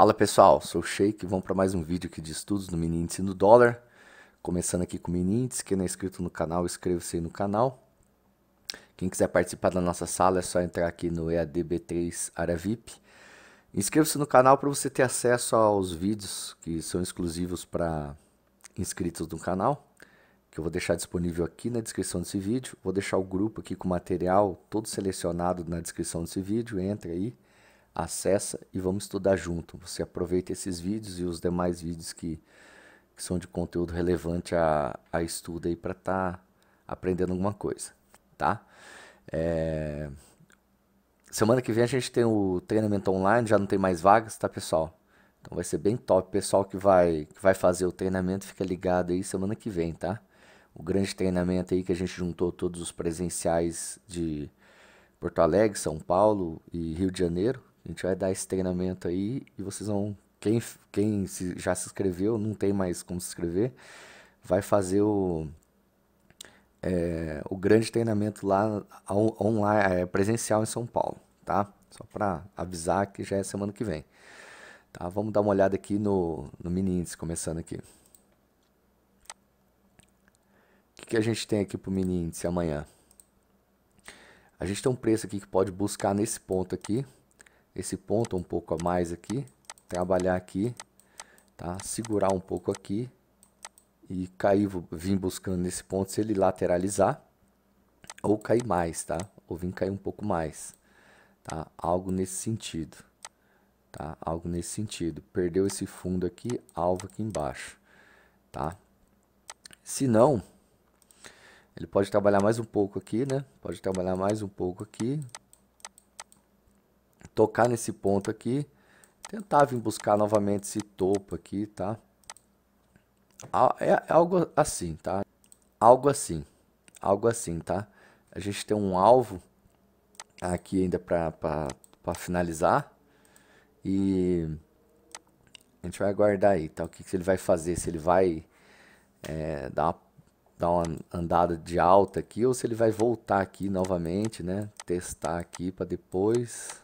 Fala pessoal, sou o Sheik, vamos para mais um vídeo aqui de estudos no mini índice do dólar. Começando aqui com o mini índice, quem não é inscrito no canal, inscreva-se aí no canal. Quem quiser participar da nossa sala é só entrar aqui no EADB3 Área VIP. Inscreva-se no canal para você ter acesso aos vídeos que são exclusivos para inscritos no canal, que eu vou deixar disponível aqui na descrição desse vídeo. Vou deixar o grupo aqui com material todo selecionado na descrição desse vídeo, entra aí acessa e vamos estudar junto. Você aproveita esses vídeos e os demais vídeos que, que são de conteúdo relevante a, a estudo aí para estar tá aprendendo alguma coisa, tá? É... Semana que vem a gente tem o treinamento online, já não tem mais vagas, tá pessoal? Então vai ser bem top. Pessoal que vai, que vai fazer o treinamento, fica ligado aí semana que vem, tá? O grande treinamento aí que a gente juntou todos os presenciais de Porto Alegre, São Paulo e Rio de Janeiro, a gente vai dar esse treinamento aí e vocês vão. Quem, quem se, já se inscreveu, não tem mais como se inscrever, vai fazer o, é, o grande treinamento lá online, é, presencial em São Paulo, tá? Só para avisar que já é semana que vem. Tá? Vamos dar uma olhada aqui no, no mini índice, começando aqui. O que, que a gente tem aqui para o mini índice amanhã? A gente tem um preço aqui que pode buscar nesse ponto aqui, esse ponto um pouco a mais aqui, trabalhar aqui, tá? Segurar um pouco aqui e cair, vir buscando nesse ponto se ele lateralizar ou cair mais, tá? Ou vir cair um pouco mais, tá? Algo nesse sentido, tá? Algo nesse sentido. Perdeu esse fundo aqui, alvo aqui embaixo, tá? Se não, ele pode trabalhar mais um pouco aqui, né? Pode trabalhar mais um pouco aqui, tocar nesse ponto aqui, tentar vir buscar novamente esse topo aqui, tá? É, é algo assim, tá? Algo assim, algo assim, tá? A gente tem um alvo aqui ainda para finalizar e a gente vai aguardar aí, tá? O que, que ele vai fazer, se ele vai é, dar, uma, dar uma andada de alta aqui ou se ele vai voltar aqui novamente, né? Testar aqui para depois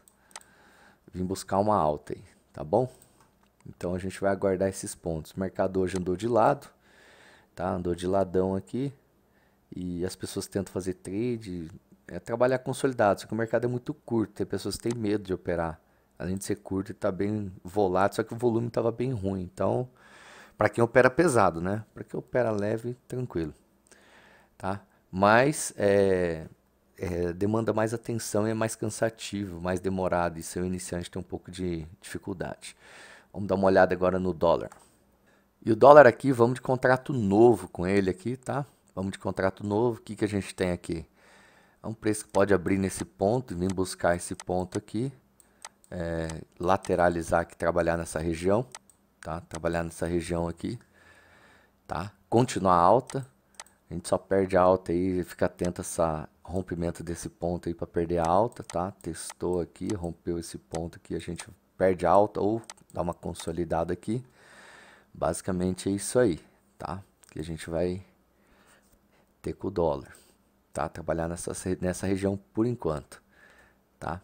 vim buscar uma alta aí, tá bom? Então a gente vai aguardar esses pontos. O mercado hoje andou de lado, tá? Andou de ladão aqui. E as pessoas tentam fazer trade, é trabalhar consolidado, só que o mercado é muito curto, tem pessoas que têm medo de operar. Além de ser curto, está bem volátil, só que o volume estava bem ruim. Então, para quem opera pesado, né? Para quem opera leve, tranquilo, tá? Mas é, é, demanda mais atenção e é mais cansativo, mais demorado. E seu iniciante tem um pouco de dificuldade. Vamos dar uma olhada agora no dólar. E o dólar aqui, vamos de contrato novo com ele aqui, tá? Vamos de contrato novo. O que, que a gente tem aqui? É um preço que pode abrir nesse ponto e vir buscar esse ponto aqui. É, lateralizar aqui, trabalhar nessa região, tá? Trabalhar nessa região aqui, tá? Continuar alta. A gente só perde alta aí, fica atento a essa rompimento desse ponto aí para perder a alta, tá? Testou aqui, rompeu esse ponto aqui, a gente perde a alta ou dá uma consolidada aqui. Basicamente é isso aí, tá? Que a gente vai ter com o dólar, tá? Trabalhar nessa, nessa região por enquanto, tá?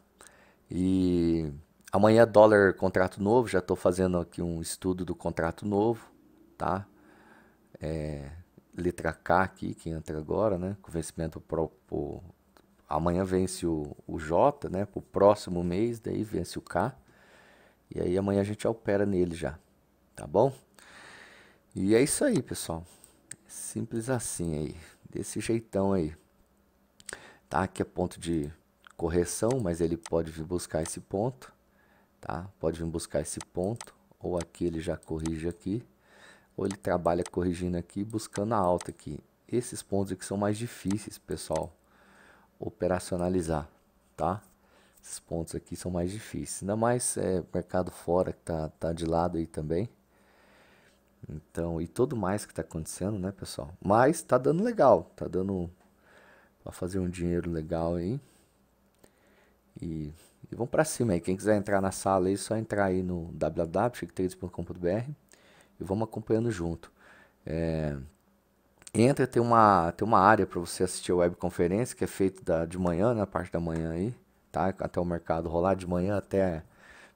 E amanhã dólar contrato novo, já estou fazendo aqui um estudo do contrato novo, tá? É, letra K aqui, que entra agora, né? Com vencimento pro, pro, amanhã vence o, o J, né? Pro próximo mês, daí vence o K. E aí amanhã a gente opera nele já, tá bom? E é isso aí, pessoal. Simples assim aí, desse jeitão aí. Tá? Aqui é ponto de correção, mas ele pode vir buscar esse ponto, tá? Pode vir buscar esse ponto, ou aqui ele já corrige aqui ou ele trabalha corrigindo aqui, buscando a alta aqui. Esses pontos aqui são mais difíceis, pessoal, operacionalizar, tá? Esses pontos aqui são mais difíceis. Ainda mais é, mercado fora que tá, tá de lado aí também. Então, e tudo mais que tá acontecendo, né, pessoal? Mas tá dando legal, tá dando para fazer um dinheiro legal aí. E, e vamos para cima aí. Quem quiser entrar na sala aí, é só entrar aí no www.chictrades.com.br e vamos acompanhando junto. É, entra, tem uma, tem uma área para você assistir a webconferência que é feita de manhã, na parte da manhã aí, tá? Até o mercado rolar de manhã até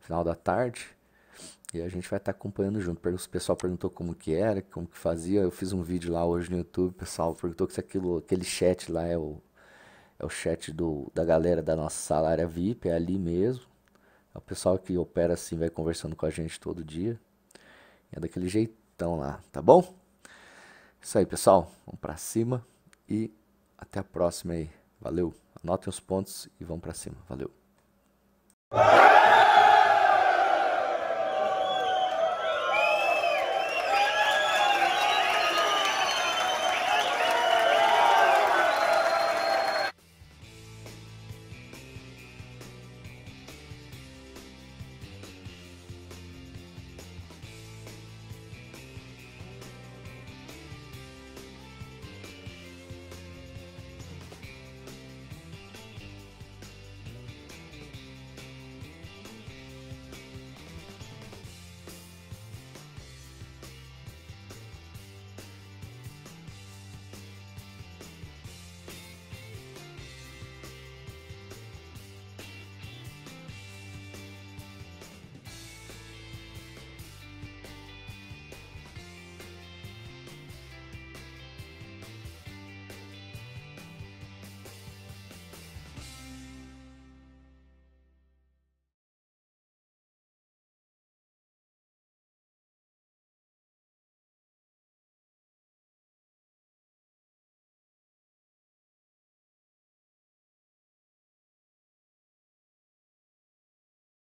final da tarde. E a gente vai estar tá acompanhando junto. O pessoal perguntou como que era, como que fazia. Eu fiz um vídeo lá hoje no YouTube, o pessoal perguntou se aquilo, aquele chat lá é o, é o chat do, da galera da nossa sala área VIP, é ali mesmo. É o pessoal que opera assim, vai conversando com a gente todo dia. É daquele jeitão lá, tá bom? Isso aí, pessoal. Vamos pra cima e até a próxima aí. Valeu. Anotem os pontos e vamos pra cima. Valeu.